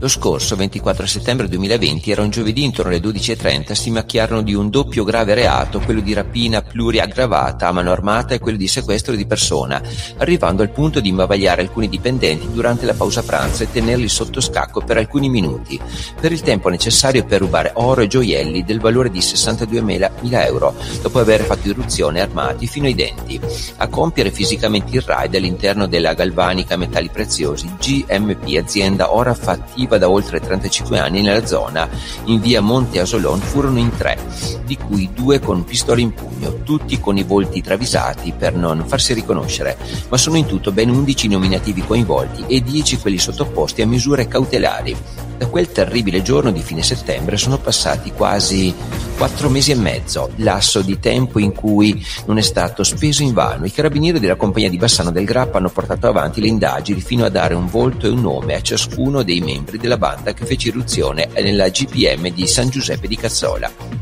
Lo scorso 24 settembre 2020 era un giovedì intorno alle 12.30 si macchiarono di un doppio grave reato, quello di rapina pluriaggravata a mano armata e quello di sequestro di persona, arrivando al punto di imbavagliare alcuni dipendenti durante la pausa pranzo e tenerli sotto scacco per alcuni minuti, per il tempo necessario per rubare oro e gioielli del valore di 62.000 euro, dopo aver fatto irruzione armati fino ai denti. A compiere fisicamente il raid all'interno della Galvanica Metalli Preziosi, GMP, azienda ora fattiva attiva da oltre 35 anni nella zona, in via Monte Asolon, furono in tre, di cui due con pistole in pugno, tutti con i volti travisati per non farsi riconoscere, ma sono in tutto ben 11 nominativi coinvolti e 10 quelli sottoposti a misure cautelari. Da quel terribile giorno di fine settembre sono passati quasi quattro mesi e mezzo, lasso di tempo in cui non è stato speso invano. I carabinieri della compagnia di Bassano del Grappa hanno portato avanti le indagini fino a dare un volto e un nome a ciascuno dei membri della banda che fece irruzione nella GPM di San Giuseppe di Cazzola.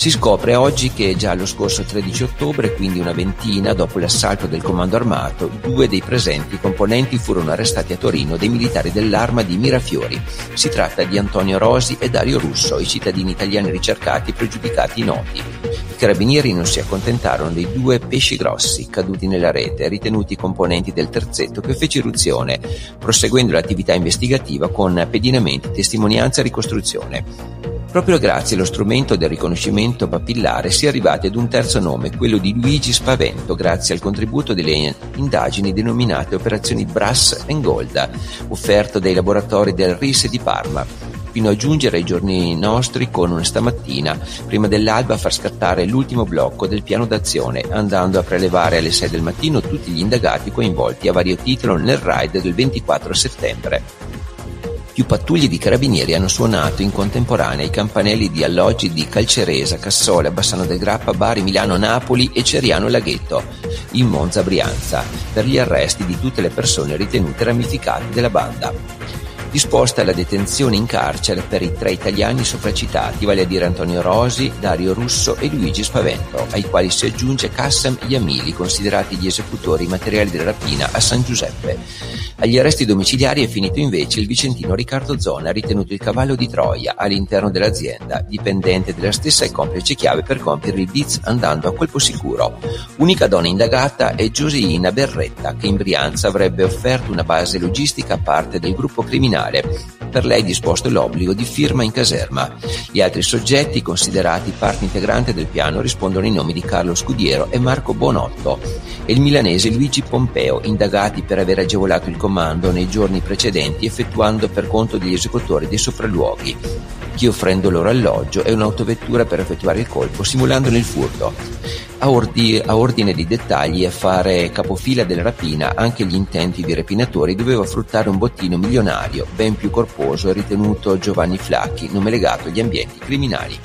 Si scopre oggi che già lo scorso 13 ottobre, quindi una ventina dopo l'assalto del comando armato, due dei presenti componenti furono arrestati a Torino dai militari dell'arma di Mirafiori. Si tratta di Antonio Rosi e Dario Russo, i cittadini italiani ricercati e pregiudicati noti. I carabinieri non si accontentarono dei due pesci grossi caduti nella rete, ritenuti componenti del terzetto che fece irruzione, proseguendo l'attività investigativa con pedinamenti, testimonianza e ricostruzione. Proprio grazie allo strumento del riconoscimento papillare si è arrivati ad un terzo nome, quello di Luigi Spavento, grazie al contributo delle indagini denominate Operazioni Brass and Golda, offerto dai laboratori del RIS di Parma, fino a giungere ai giorni nostri con stamattina, prima dell'alba, a far scattare l'ultimo blocco del piano d'azione, andando a prelevare alle 6 del mattino tutti gli indagati coinvolti a vario titolo nel raid del 24 settembre. Più pattuglie di carabinieri hanno suonato in contemporanea i campanelli di alloggi di Calceresa, Cassola, Bassano del Grappa, Bari, Milano, Napoli e Ceriano Laghetto, in Monza, Brianza, per gli arresti di tutte le persone ritenute ramificate della banda disposta la detenzione in carcere per i tre italiani sopracitati, vale a dire Antonio Rosi, Dario Russo e Luigi Spavento, ai quali si aggiunge Kassem Yamili, considerati gli esecutori materiali della rapina a San Giuseppe. Agli arresti domiciliari è finito invece il vicentino Riccardo Zona, ritenuto il cavallo di Troia all'interno dell'azienda, dipendente della stessa e complice chiave per compiere il blitz andando a colpo sicuro. Unica donna indagata è Giosina Berretta, che in Brianza avrebbe offerto una base logistica a parte del gruppo criminale criminale. Per lei disposto l'obbligo di firma in caserma. Gli altri soggetti, considerati parte integrante del piano, rispondono i nomi di Carlo Scudiero e Marco Bonotto e il milanese Luigi Pompeo, indagati per aver agevolato il comando nei giorni precedenti effettuando per conto degli esecutori dei sopralluoghi chi offrendo loro alloggio e un'autovettura per effettuare il colpo simulandone il furto. A, ordi, a, ordine di dettagli a fare capofila della rapina anche gli intenti di rapinatori doveva fruttare un bottino milionario ben più corposo e ritenuto Giovanni Flacchi, nome legato agli ambienti criminali.